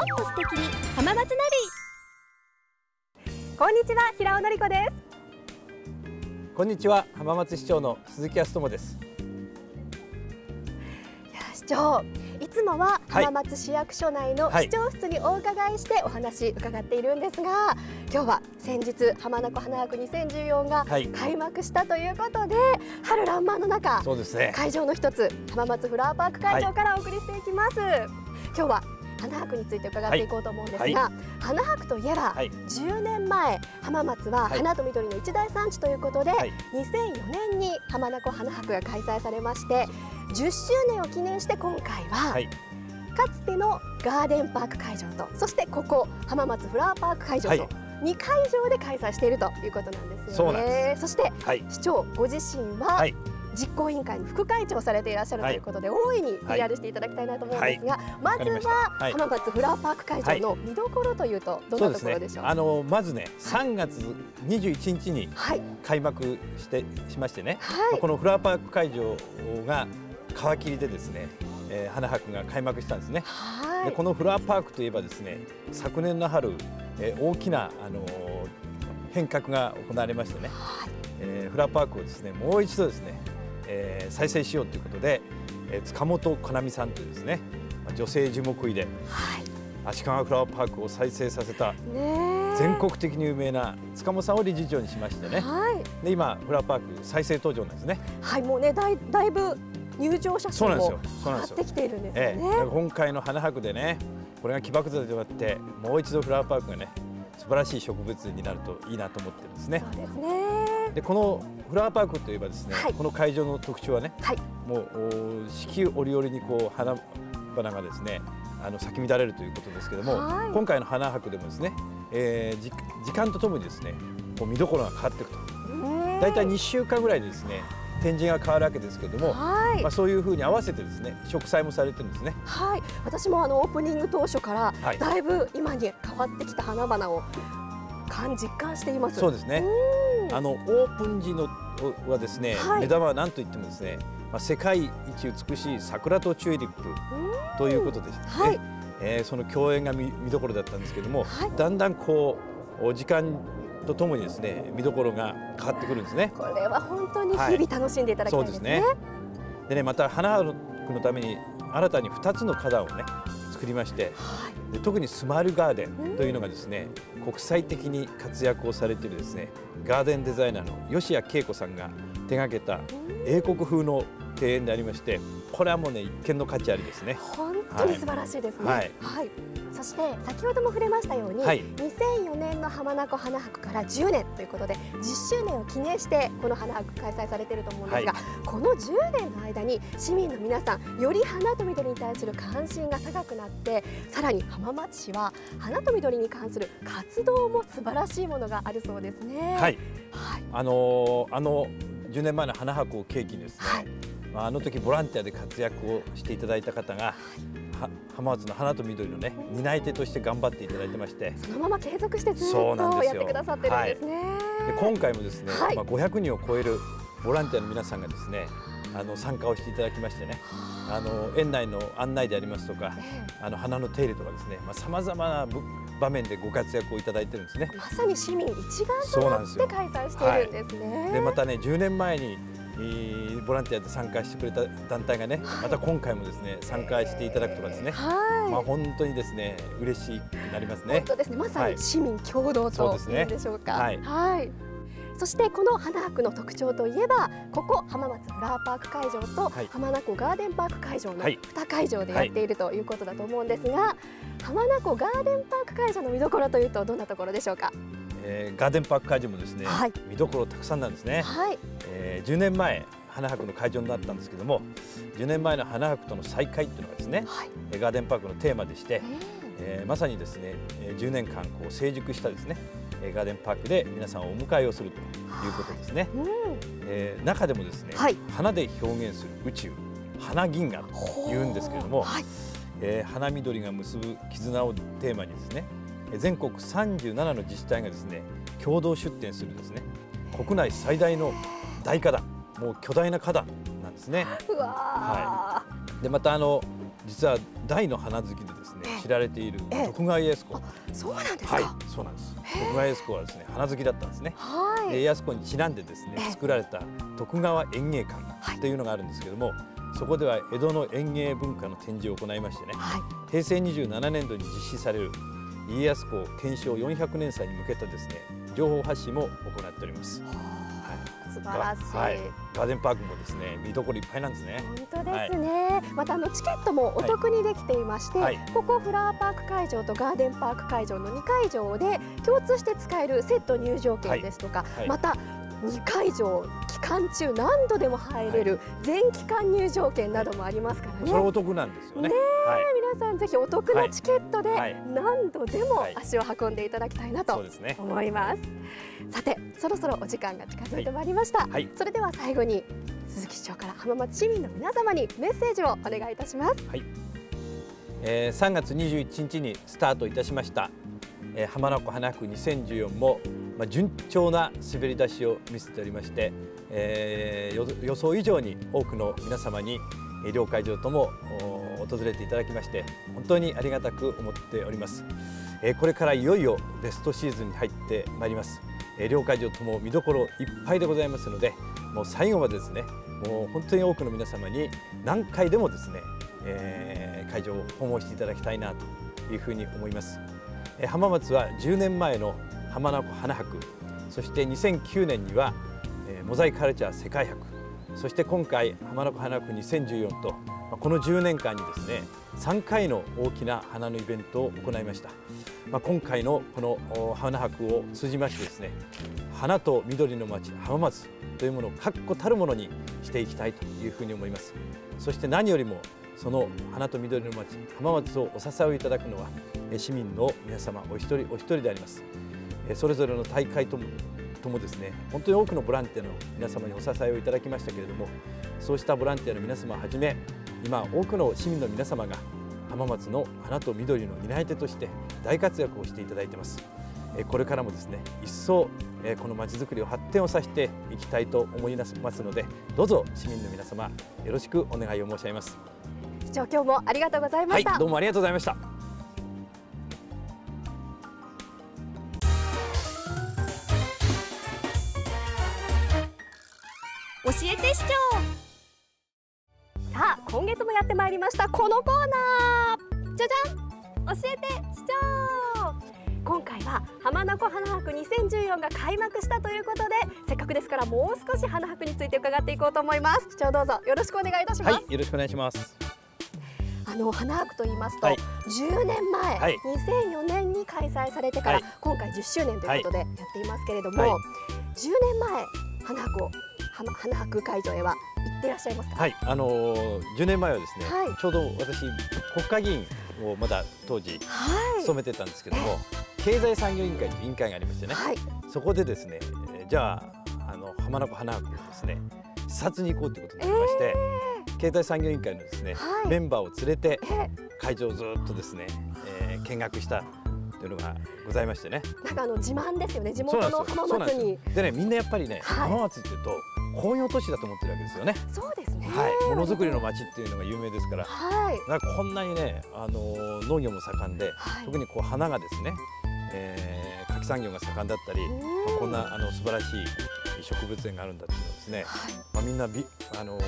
もっと素敵に浜松ナビ。こんにちは平尾のり子です。こんにちは浜松市長の鈴木康友です。いや市長いつもは浜松市役所内の市長室にお伺いしてお話伺っているんですが、今日は先日浜名湖花博2014が開幕したということで、はい、春爛漫の中そうですね。会場の一つ浜松フラワーパーク会場からお送りしていきます、はい、今日は花博について伺っていこうと思うんですが、はい、花博といえば、はい、10年前浜松は花と緑の一大産地ということで、はい、2004年に浜名湖花博が開催されまして10周年を記念して今回は、はい、かつてのガーデンパーク会場とそしてここ浜松フラワーパーク会場と、2会場で開催しているということなんですよね。そして、市長ご自身は、実行委員会の副会長をされていらっしゃるということで、はい、大い。に PR していただきたいなと思うんですが、はい、まずは浜松フラワーパーク会場の見どころというとどんなところでしょう、ね、あのまずね3月21日に開幕して、しましてね、このフラワーパーク会場が皮切りでですね、えー、花博が開幕したんですね。でこのフラワーパークといえばですね昨年の春、えー、大きな、あのー、変革が行われましてね、はい、えー、フラワーパークをですねもう一度ですねえー、再生しようということで、えー、塚本かなみさんというですね女性樹木医で、はい、足利フラワーパークを再生させた全国的に有名な塚本さんを理事長にしましてね、はい、で今フラワーパーク再生登場なんですね。はいもうねだいだいぶ入場者数も上がってきているんですよね。ええ、今回の花博でねこれが起爆剤となってもう一度フラワーパークがね素晴らしい植物になるといいなと思ってるんですね。そうですね。でこのフラワーパークといえばですね、はい、この会場の特徴はね、はい、もう四季折々にこう花々がですねあの咲き乱れるということですけども、はい、今回の花博でもですね、えー、時間とともにですねこう見どころが変わっていくと。大体2週間ぐらいでですね展示が変わるわけですけれども、はい、まあそういうふうに合わせてですね植栽もされてるんですね。はい、私もあのオープニング当初からだいぶ今に変わってきた花々を感実感しています。そうですね。あのオープン時のはですね、はい、目玉は何と言ってもですね、まあ世界一美しい桜とチューリップということでしたね。はい、えー、その共演が見見どころだったんですけども、はい、だんだんこう時間とともにですね見どころが変わってくるんですね。これは本当に日々楽しんでいただきたいですね。はい、ですね。でねまた花博のために新たに2つの花壇をね作りまして、で特にスマイルガーデンというのがですね、国際的に活躍をされているですねガーデンデザイナーの吉谷恵子さんが手がけた英国風の庭園でありましてこれはもうね一見の価値ありですね。本当に素晴らしいですね。はい、はい。そして先ほども触れましたように、はい、2004年の浜名湖花博から10年ということで10周年を記念してこの花博開催されていると思うんですが、はい、この10年の間に市民の皆さんより花と緑に対する関心が高くなってさらに浜松市は花と緑に関する活動も素晴らしいものがあるそうですね。はい、はい、あのー、あの10年前の花博を契機にですね、はい、まあ、あの時ボランティアで活躍をしていただいた方が、浜松の花と緑のね担い手として頑張っていただいてまして。そのまま継続してずっとやってくださってるんですね。はい、で今回もですね、はい、まあ500人を超えるボランティアの皆さんがですねあの参加をしていただきましてねあの園内の案内でありますとか、あの花の手入れとかですねさまざ、まな場面でご活躍をいただいてるんですね。まさに市民一丸となって開催しているんですね。はい、でまたね10年前にボランティアで参加してくれた団体がね、また今回もですね参加していただくとかですね、はい、まあ本当にですね嬉しくなりますね。本当ですね。まさに市民共同というんでしょうか。はい。はい。そしてこの花博の特徴といえばここ浜松フラワーパーク会場と浜名湖ガーデンパーク会場の2会場でやっているということだと思うんですが浜名湖ガーデンパーク会場の見どころというとどんなところでしょうか？えー、ガーデンパーク会場もですね、はい、見どころたくさんなんですね、はい。えー、10年前花博の会場になったんですけども10年前の花博との再会っていうのがですね、はい、ガーデンパークのテーマでして、えー、まさにですね10年間こう成熟したですねガーデンパークで皆さんをお迎えをするということですね、うん、えー、中でもですね、はい、花で表現する宇宙花銀河というんですけれども、はい、えー、花緑が結ぶ絆をテーマにですね全国37の自治体がですね共同出展するですね国内最大の大花壇もう巨大な花壇なんですね。はい、でまたあの実は大の花好きでですね知られている徳川家康公。そうなんですはいそうなんです。徳川家康公はですね花好きだったんですね、はい、家康公にちなんでですね作られた徳川園芸館というのがあるんですけども、そこでは江戸の園芸文化の展示を行いましてね、はい、平成27年度に実施される家康公検証400年祭に向けたですね情報発信も行っております。素晴らしい、はい、ガーデンパークもですね見どころいっぱいなんですね。本当ですね、はい、またあのチケットもお得にできていまして、はい、ここフラワーパーク会場とガーデンパーク会場の2会場で共通して使えるセット入場券ですとか、また2会場期間中何度でも入れる全期間入場券などもありますからね。それお得なんですよね。ね皆さんぜひお得なチケットで何度でも足を運んでいただきたいなと思います。さてそろそろお時間が近づいてまいりました。それでは最後に鈴木市長から浜松市民の皆様にメッセージをお願いいたします。はい。えー、3月21日にスタートいたしました、えー、浜名湖花区2014もまあ、順調な滑り出しを見せておりまして、えー、予想以上に多くの皆様に両会場とも訪れていただきまして本当にありがたく思っております、えー、これからいよいよベストシーズンに入ってまいります、えー、両会場とも見どころいっぱいでございますのでもう最後までですねもう本当に多くの皆様に何回でもですね、えー、会場を訪問していただきたいなというふうに思います、浜松は10年前の浜名湖花博そして2009年には、モザイクカルチャー世界博そして今回浜名湖花博2014とこの10年間にですね3回の大きな花のイベントを行いました、まあ、今回のこの花博を通じましてですね花と緑の町浜松というものを確固たるものにしていきたいというふうに思います。そして何よりもその花と緑の町浜松をお支えをいただくのは市民の皆様お一人お一人であります。それぞれの大会ともともですね本当に多くのボランティアの皆様にお支えをいただきましたけれどもそうしたボランティアの皆様をはじめ今多くの市民の皆様が浜松の花と緑の担い手として大活躍をしていただいてます。これからもですね一層このまちづくりを発展をさせていきたいと思いますのでどうぞ市民の皆様よろしくお願いを申し上げます。市長今日もありがとうございました、はい、どうもありがとうございました。教えて市長。さあ今月もやってまいりました。このコーナー。じゃじゃん。教えて市長。今回は浜名湖花博2014が開幕したということでせっかくですからもう少し花博について伺っていこうと思います。市長どうぞよろしくお願いいたします、はい、よろしくお願いします。あの花博と言いますと、はい、10年前、はい、2004年に開催されてから、はい、今回10周年ということでやっていますけれども、はい、10年前花博花博会場へは行っていらっしゃいますはい、あのー、10年前はですね、はい、ちょうど私国会議員をまだ当時務めてたんですけども、経済産業委員会という委員会がありましてね、はい、そこでですねじゃああの浜名湖花博をですね視察に行こうということになりまして、えー、経済産業委員会のですね、はい、メンバーを連れて会場をずっとですね、えー、見学したというのがございましてね。なんかあの自慢ですよね。地元の浜松に。でねみんなやっぱりね、はい、浜松っていうと工業都市だと思ってるわけですよね。そうですね。はい、ものづくりの街っていうのが有名ですから。はい。だからこんなにね、あの農業も盛んで、はい、特にこう花がですね、えー、柿産業が盛んだったり、まあ、こんなあの素晴らしい植物園があるんだっていうのですね。はい、まあみんなびあの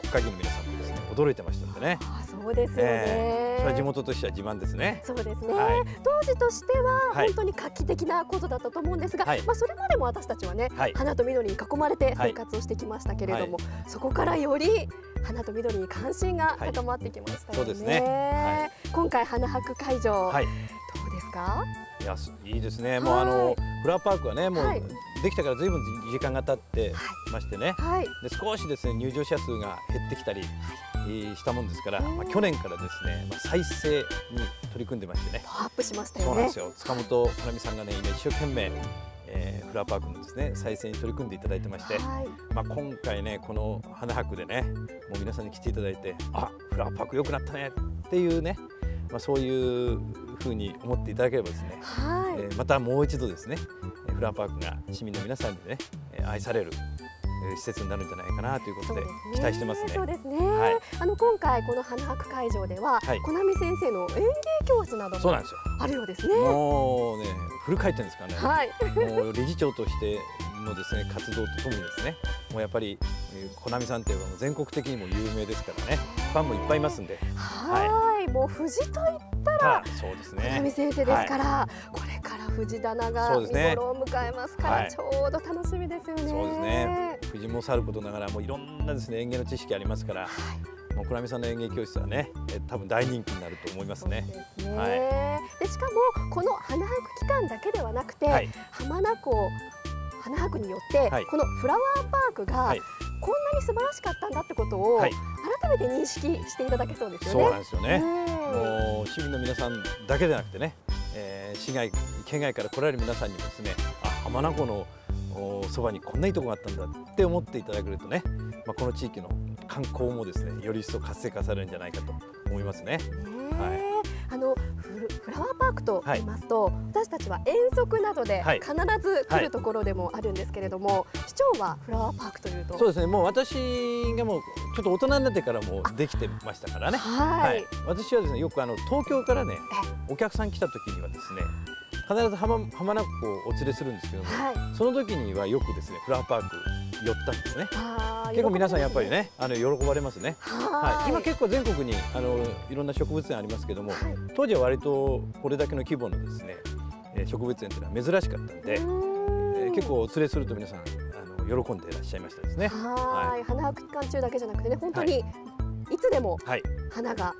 国会議員の皆さんもですね驚いてましたんでね。あそうですよね、えー、それは地元としては自慢ですね。そうですね。はい、当時としては本当に画期的なことだったと思うんですが、はい、まあそれまでも私たちはね、はい、花と緑に囲まれて生活をしてきましたけれども、そこからより花と緑に関心が高まってきましたよね。そうですね。今回花博会場、どうですか？いやいいですね。もうあのフラワーパークはねもう、できたからずいぶん。時間が経ってましてね、はい、で少しですね入場者数が減ってきたり、したもんですから、まあ、去年からですね、まあ、再生に取り組んでましてね。アップしましたよね。そうなんですよ。塚本花美さんがね今一生懸命えー、フラワーパークのですね再生に取り組んでいただいてまして、はい、まあ、今回ねこの花博でねもう皆さんに来ていただいてあフラワーパーク良くなったねっていうね、まあ、そういうふうに思っていただければですね、はい、えー、またもう一度ですねフラワーパークが市民の皆さんにね愛される施設になるんじゃないかなということで期待してますね。そうですね。はい、あの今回この花博会場では、はい、小波先生の演芸教室などもあるようですね。もうねフル回転ですからね。はい。もう理事長としてのですね活動とともにですねもうやっぱり、えー、コナミさんっていうのは全国的にも有名ですからねファンもいっぱいいますんで。はい。もう富士といったらそうですね。コナミ先生ですから、はい、これから富士棚が見頃を迎えますから、ね、ちょうど楽しみですよね。そうですね。富士もさることながらもういろんなですね園芸の知識ありますから、はい、もうコナミさんの園芸教室はねえ多分大人気になると思いますね。すね。はい、でしかもこの花博期間だけではなくて、はい、浜名湖花博によって、はい、このフラワーパークが、こんなに素晴らしかったんだってことを、改めて認識していただけそうですよね。そうなんですよね。もう市民の皆さんだけでなくてね、えー、市外県外から来られる皆さんにもですね、あ浜名湖のそばにこんないいとこがあったんだって思っていただけるとね、まあ、この地域の観光もですねより一層活性化されるんじゃないかと思いますね。はいあのフラワーパークと言いますと、はい、私たちは遠足などで必ず来るところでもあるんですけれども、はい、市長はフラワーパークというと？そうですね。もう私がもうちょっと大人になってからもできてましたからね。はい、私はですねよくあの東京からねお客さん来た時にはですね必ず浜浜名湖をお連れするんですけども、はい、その時にはよくですねフラワーパーク寄ったんですね。結構皆さんやっぱりね、あの喜ばれますね。はい、今結構全国にあのいろんな植物園ありますけども、はい、当時は割とこれだけの規模のですね、植物園というのは珍しかったんで、えー、結構お連れすると皆さんあの喜んでいらっしゃいましたですね。はい、花期間中だけじゃなくてね、本当にいつでも花が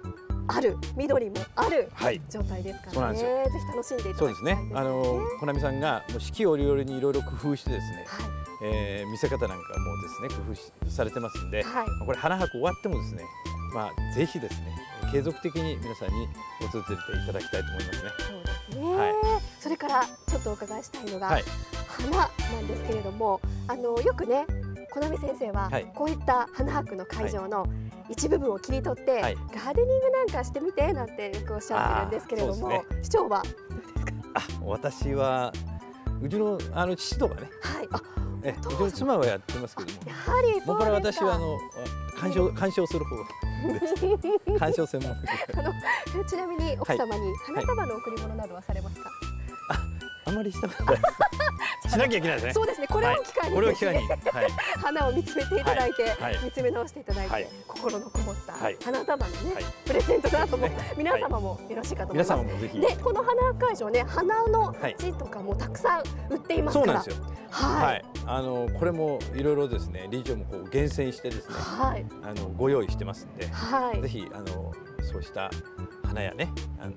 ある緑もある状態ですからね、はい、ぜひ楽しんでいただきたい、ね、そうですね。あの小波さんが四季折々にいろいろ工夫してですね、はいえー、見せ方なんかもですね工夫されてますんで、はい、これ花博終わってもですねまあぜひですね継続的に皆さんに訪れていただきたいと思いますね。そうですね。はい、それからちょっとお伺いしたいのが、はい、花なんですけれども、あのよくね、小波先生はこういった花博の会場の一部分を切り取って、はい、ガーデニングなんかしてみてなんてよくおっしゃってるんですけれども、ね、市長はどうですか？あ、私はうちのあの父とかね。はい。あえうちの妻はやってますけども。やはりもうこれ私はあの鑑賞鑑賞する方です鑑賞専門あのちなみに奥様に花束の贈り物などはされますか、はい、ああまりしたことないしなきゃいけないですね。そうですね。これを機会に、これを機会に、花を見つめていただいて、見つめ直していただいて、心のこもった花束のね、プレゼントだとも、皆様もよろしいかと思います。で、この花会場ね、花の鉢とかもたくさん売っていますから。はい。あのこれもいろいろですね、理事長もこう厳選してですね、はい、あのご用意してますんで、はい、ぜひあのそうした花やね、あの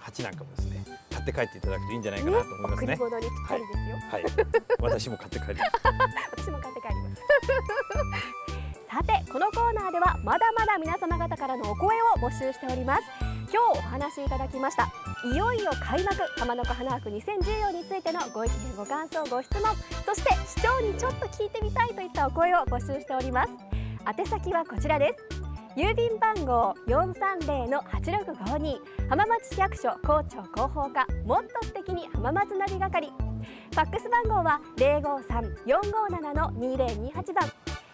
鉢なんかもですね。買って帰っていただくといいんじゃないかなと思いますね。にぴったりですよ。はい。私も買って帰ります。私も買って帰ります。さてこのコーナーではまだまだ皆様方からのお声を募集しております今日お話しいただきましたいよいよ開幕浜名湖花博2014についてのご意見ご感想ご質問そして市長にちょっと聞いてみたいといったお声を募集しております宛先はこちらです郵便番号430-8652浜松市役所校長広報課もっと素敵に浜松ナビ係ファックス番号は053-457-2028番。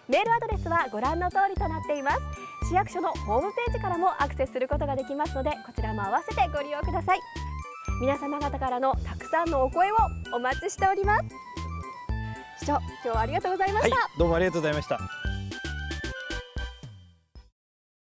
メールアドレスはご覧の通りとなっています。市役所のホームページからもアクセスすることができますのでこちらも合わせてご利用ください。皆様方からのたくさんのお声をお待ちしております。市長今日はありがとうございました、はい、どうもありがとうございました。